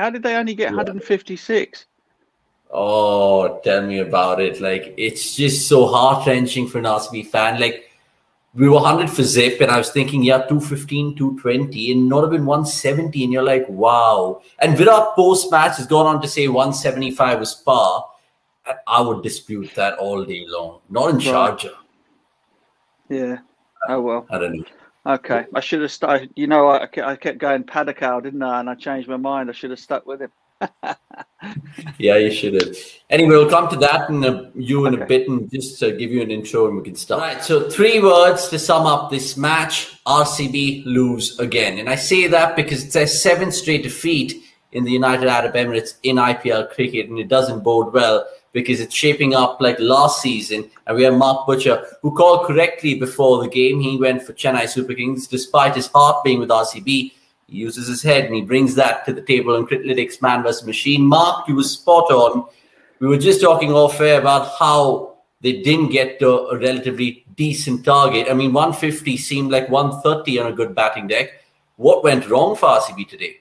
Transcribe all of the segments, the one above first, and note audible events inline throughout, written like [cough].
How did they only get yeah. 156? Oh, tell me about it. Like, it's just so heart wrenching for an RCB fan. Like, we were 100 for zip and i was thinking yeah 215 220 and not even 170 and you're like wow and virat post match has gone on to say 175 was par i would dispute that all day long not in Sharjah. yeah oh well i don't know okay i should have started you know i, I kept going Padikkal, didn't i and i changed my mind i should have stuck with him [laughs] yeah, you should have. Anyway, we'll come to that in a, you in okay. a bit and just to give you an intro and we can start. Right, so three words to sum up this match RCB lose again. And I say that because it's their seventh straight defeat in the United Arab Emirates in IPL cricket and it doesn't bode well because it's shaping up like last season. And we have Mark Butcher, who called correctly before the game. He went for Chennai Super Kings despite his heart being with RCB he uses his head and he brings that to the table in Criclytics Man vs. Machine. Mark, you were spot on. We were just talking off air about how they didn't get to a relatively decent target. I mean, 150 seemed like 130 on a good batting deck. What went wrong for RCB today?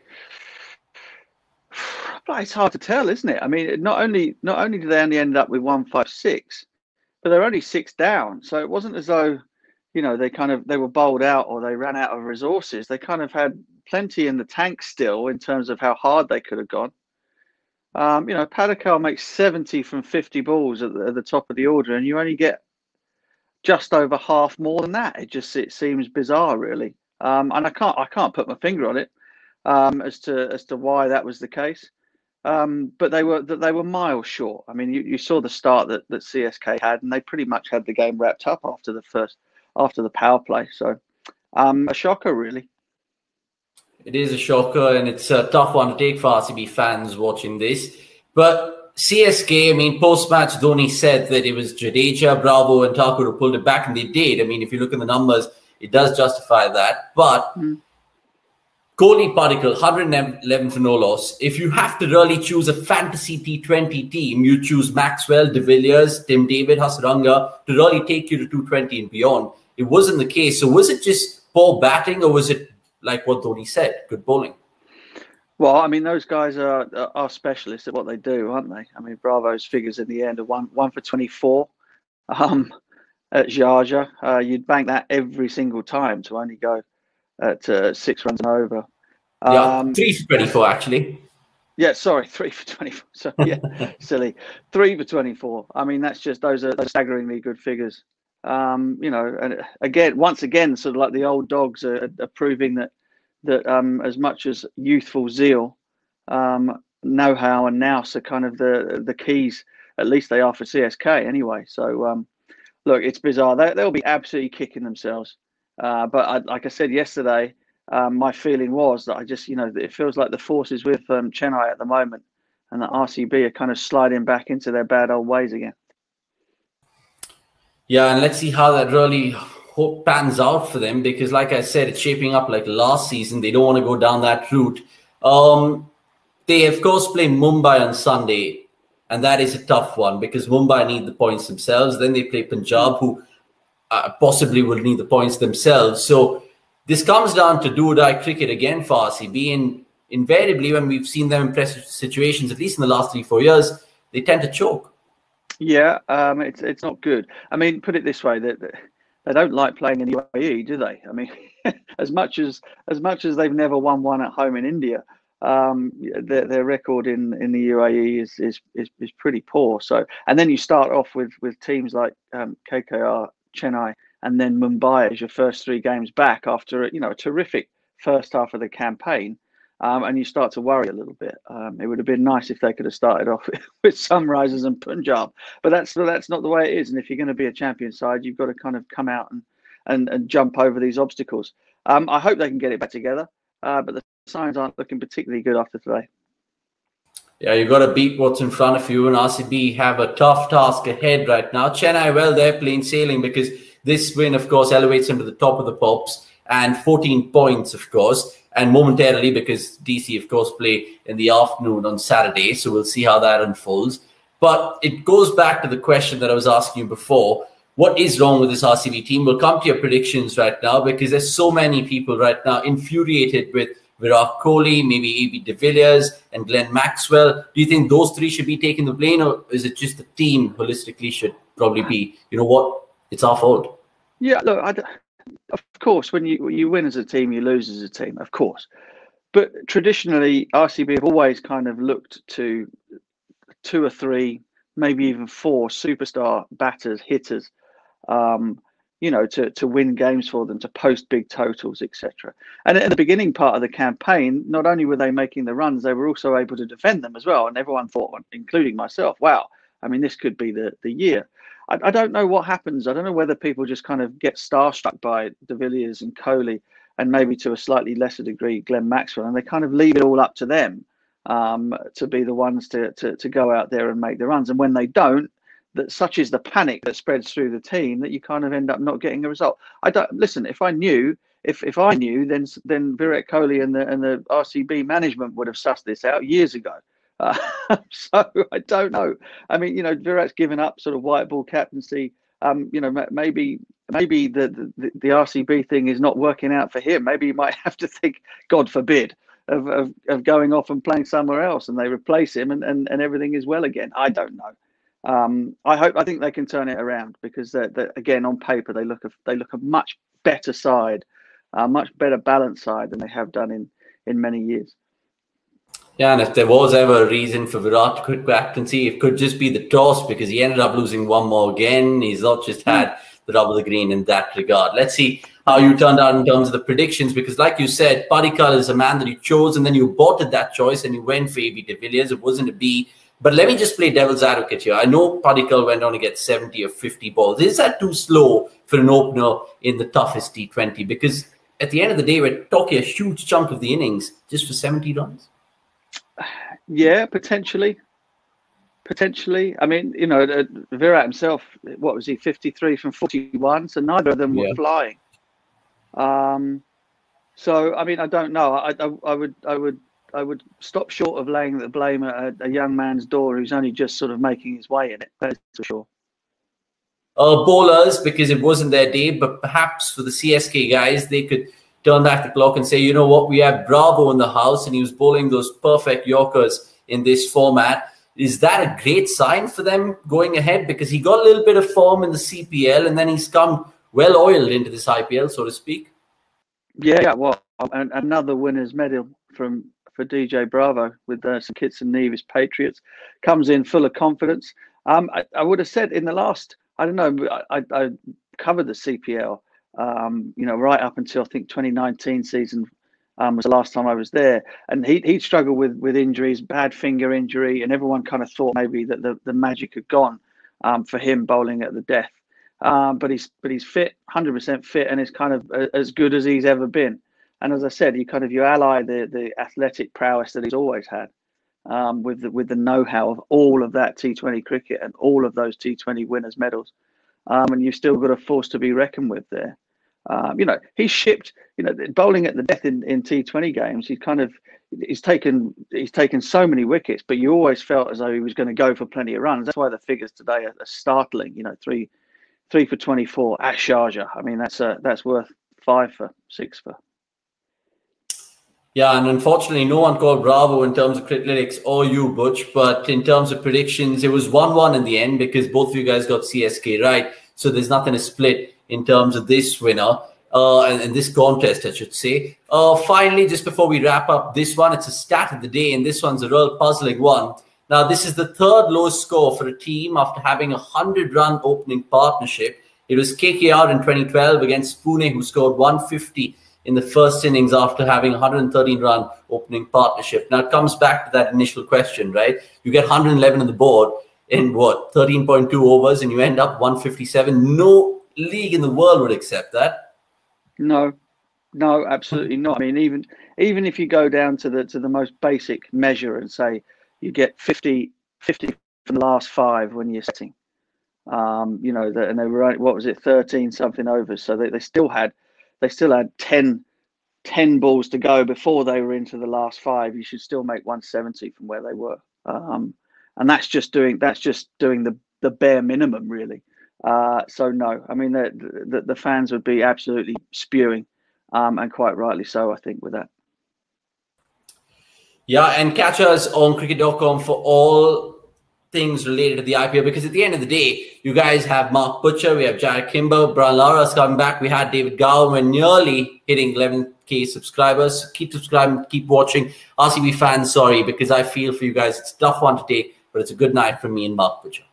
It's hard to tell, isn't it? I mean, not only not only did they only end up with 156, but they're only six down. So it wasn't as though, you know, they kind of they were bowled out or they ran out of resources. They kind of had plenty in the tank still in terms of how hard they could have gone. Um, you know, Padikkal makes 70 from 50 balls at the, at the, top of the order, and you only get just over half more than that. It just it seems bizarre, really. Um, and I can't I can't put my finger on it um, as to as to why that was the case. Um, but they were that they were miles short. I mean, you, you saw the start that, that CSK had, and they pretty much had the game wrapped up after the first after the power play. So um, a shocker, really. It is a shocker, and it's a tough one to take for RCB fans watching this. But CSK, I mean, post match, Dhoni said that it was Jadeja, Bravo, and Thakur who pulled it back, and they did. I mean, if you look at the numbers, it does justify that. But mm. Kohli Padikkal, 111 for no loss. If you have to really choose a fantasy T20 team, you choose Maxwell, De Villiers, Tim David, Hasaranga to really take you to 220 and beyond. It wasn't the case. So was it just poor batting or was it like what Dhoni said, good bowling. Well, I mean, those guys are are specialists at what they do, aren't they? I mean, Bravo's figures in the end are one one for twenty four um, at Sharjah. Uh, you'd bank that every single time to only go at uh, six runs and over. Um, yeah, three for twenty four actually. Yeah, sorry, [laughs] three for twenty-four. So yeah, [laughs] silly. Three for twenty-four. I mean, that's just those are staggeringly good figures. Um, you know, and again, once again, sort of like the old dogs are, are proving that that um, as much as youthful zeal, um, know-how, and nous are kind of the the keys. At least they are for CSK anyway. So um, look, it's bizarre. They, they'll be absolutely kicking themselves. Uh, but I, like I said yesterday, um, my feeling was that I just, you know, it feels like the force is with um, Chennai at the moment, and the RCB are kind of sliding back into their bad old ways again. Yeah, and let's see how that really pans out for them because, like I said, it's shaping up like last season. They don't want to go down that route. Um, they, of course, play Mumbai on Sunday, and that is a tough one because Mumbai need the points themselves. Then they play Punjab, who uh, possibly will need the points themselves. So this comes down to do or die cricket again RCB. And invariably, when we've seen them in pressure situations, at least in the last three, four years, they tend to choke. Yeah, um, it's it's not good. I mean, put it this way: that they don't like playing in the UAE, do they? I mean, [laughs] as much as as much as they've never won one at home in India, um, their, their record in, in the UAE is, is is is pretty poor. So, and then you start off with with teams like um, KKR, Chennai, and then Mumbai as your first three games back after you know a terrific first half of the campaign um, and you start to worry a little bit. Um, it would have been nice if they could have started off [laughs] with Sunrisers and Punjab, but that's that's not the way it is. And if you're going to be a champion side, you've got to kind of come out and and, and jump over these obstacles. Um, I hope they can get it back together, uh, but the signs aren't looking particularly good after today. Yeah, you've got to beat what's in front of you, and RCB have a tough task ahead right now. Chennai, well, they're plain sailing because this win, of course, elevates them to the top of the pops and 14 points, of course and momentarily because DC, of course, play in the afternoon on Saturday. So we'll see how that unfolds. But it goes back to the question that I was asking you before. What is wrong with this RCB team? We'll come to your predictions right now because there's so many people right now infuriated with Virat Kohli, maybe AB de Villiers, and Glenn Maxwell. Do you think those three should be taking the blame, or is it just the team holistically should probably be, you know what, it's our fault? Yeah, look, I, of course, when you you win as a team, you lose as a team, of course. But traditionally, RCB have always kind of looked to two or three, maybe even four superstar batters, hitters, um, you know, to, to win games for them, to post big totals, etc. And at the beginning part of the campaign, not only were they making the runs, they were also able to defend them as well. And everyone thought, including myself, wow, I mean, this could be the, the year. I, I don't know what happens. I don't know whether people just kind of get starstruck by De Villiers and Kohli and maybe to a slightly lesser degree, Glenn Maxwell, and they kind of leave it all up to them um, to be the ones to, to, to go out there and make the runs. And when they don't, that such is the panic that spreads through the team that you kind of end up not getting a result. I don't listen. If I knew, if if I knew, then then Virat Kohli and the and the RCB management would have sussed this out years ago. [laughs] Uh, so I don't know. I mean, you know, Virat's given up sort of white ball captaincy. Um, you know, maybe maybe the, the the RCB thing is not working out for him. Maybe he might [laughs] have to think, God forbid, of, of, of going off and playing somewhere else, and they replace him, and, and, and everything is well again. I don't know. Um, I hope I think they can turn it around because they're, they're, again on paper they look a, they look a much better side, a much better balanced side than they have done in in many years. Yeah, and if there was ever a reason for Virat to quit captaincy, it could just be the toss because he ended up losing one more again. He's not just had the rub of the green in that regard. Let's see how you turned out in terms of the predictions because, like you said, Padikkal is a man that you chose and then you aborted that choice and you went for AB de Villiers. It wasn't a B. But let me just play devil's advocate here. I know Padikkal went on to get 70 or 50 balls. Is that too slow for an opener in the toughest T20? Because at the end of the day, we're talking a huge chunk of the innings just for 70 runs. Yeah, potentially. Potentially. I mean, you know, uh, Virat himself, what was he, 53 from 41? So neither of them yeah. were flying. Um, so, I mean, I don't know. I, I, I, would, I would, I would stop short of laying the blame at a, a young man's door who's only just sort of making his way in it. That's for sure. Uh, bowlers, because it wasn't their day, but perhaps for the CSK guys, they could turn back the clock and say, you know what, we have Bravo in the house and he was bowling those perfect Yorkers in this format. Is that a great sign for them going ahead? Because he got a little bit of form in the CPL and then he's come well oiled into this IPL, so to speak. Yeah, well, another winner's medal from for DJ Bravo with uh, St and Nevis Patriots comes in full of confidence. Um, I, I, would have said in the last, I don't know, I, I covered the CPL um, you know, right up until I think 2019 season um, was the last time I was there. And he he struggled with with injuries, bad finger injury, and everyone kind of thought maybe that the, the magic had gone um, for him bowling at the death. Um, but he's but he's fit, 100% fit, and is kind of as good as he's ever been. And as I said, you kind of you ally the the athletic prowess that he's always had um, with the, with the know-how of all of that T20 cricket and all of those T20 winners medals, um, and you've still got a force to be reckoned with there. Um, you know, he's shipped, you know, bowling at the death in, in T20 games. He's kind of, he's taken, he's taken so many wickets, but you always felt as though he was going to go for plenty of runs. That's why the figures today are, are startling. You know, three, three for 24 at Sharjah. I mean, that's a, that's worth five for six for. Yeah, and unfortunately, no one called Bravo in terms of critics or you, Butch. But in terms of predictions, it was 1 1 in the end because both of you guys got CSK right. So there's nothing to split in terms of this winner uh, and, and, this contest, I should say. Uh, finally, just before we wrap up this one, it's a stat of the day, and this one's a real puzzling one. Now, this is the third lowest score for a team after having a 100 run opening partnership. It was KKR in 2012 against Pune, who scored 150 in the first innings after having 113 run opening partnership. Now, it comes back to that initial question, right? You get 111 on the board in what, 13.2 overs, and you end up 157. No league in the world would accept that. No, no, absolutely not. I mean, even even if you go down to the to the most basic measure and say you get 50, 50 from the last five when you're setting, um, you know, and they were what was it, thirteen something overs, so they, they still had they still had 10, 10 balls to go before they were into the last five. You should still make one seventy from where they were, um, and that's just doing that's just doing the the bare minimum, really. Uh, so no, I mean the, the, the fans would be absolutely spewing, um, and quite rightly so, I think, with that. Yeah, and catch us on cricket.com for all things related to the IPL because at the end of the day, you guys have Mark Butcher, we have Jarrod Kimber, Brian Lara's coming back, we had David Gower, nearly hitting 11k subscribers. Keep subscribing, keep watching. RCB fans, sorry, because I feel for you guys, it's a tough one to take, but it's a good night for me and Mark Butcher.